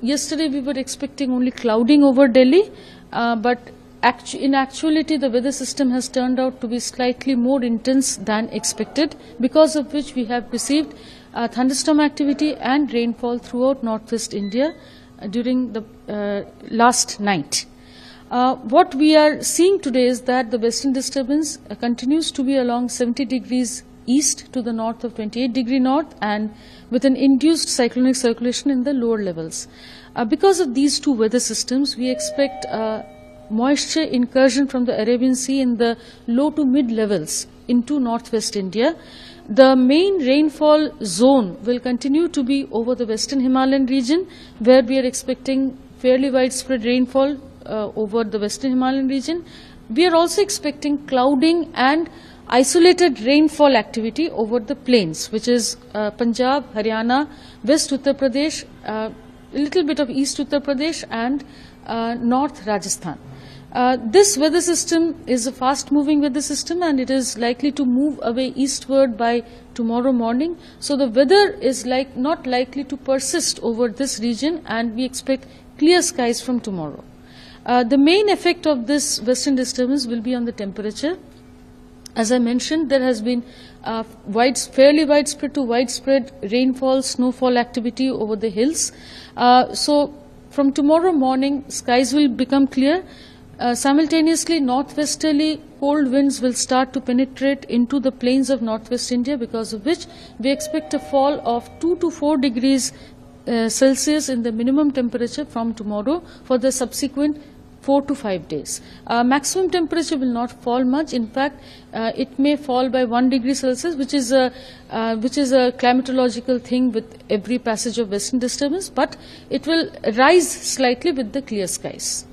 yesterday we were expecting only clouding over Delhi, uh, but actu- in actuality the weather system has turned out to be slightly more intense than expected, because of which we have received uh, thunderstorm activity and rainfall throughout northwest India uh, during the uh, last night. Uh, what we are seeing today is that the western disturbance uh, continues to be along 70 degrees east to the north of 28 degree north and with an induced cyclonic circulation in the lower levels. Uh, because of these two weather systems, we expect uh, moisture incursion from the Arabian Sea in the low to mid levels into northwest India. The main rainfall zone will continue to be over the western Himalayan region, where we are expecting fairly widespread rainfall uh, over the western Himalayan region. We are also expecting clouding and isolated rainfall activity over the plains, which is uh, Punjab, Haryana, West Uttar Pradesh, uh, a little bit of East Uttar Pradesh, and uh, North Rajasthan. Uh, this weather system is a fast moving weather system and it is likely to move away eastward by tomorrow morning. So the weather is like not likely to persist over this region and we expect clear skies from tomorrow. Uh, the main effect of this western disturbance will be on the temperature. As I mentioned, there has been uh, wide, fairly widespread to widespread rainfall, snowfall activity over the hills. Uh, so, from tomorrow morning, skies will become clear. Uh, simultaneously, northwesterly cold winds will start to penetrate into the plains of northwest India, because of which we expect a fall of 2 to 4 degrees uh, Celsius in the minimum temperature from tomorrow for the subsequent four to five days. Uh, maximum temperature will not fall much. In fact, uh, it may fall by one degree Celsius, which is a uh, which is a climatological thing with every passage of western disturbance. But it will rise slightly with the clear skies.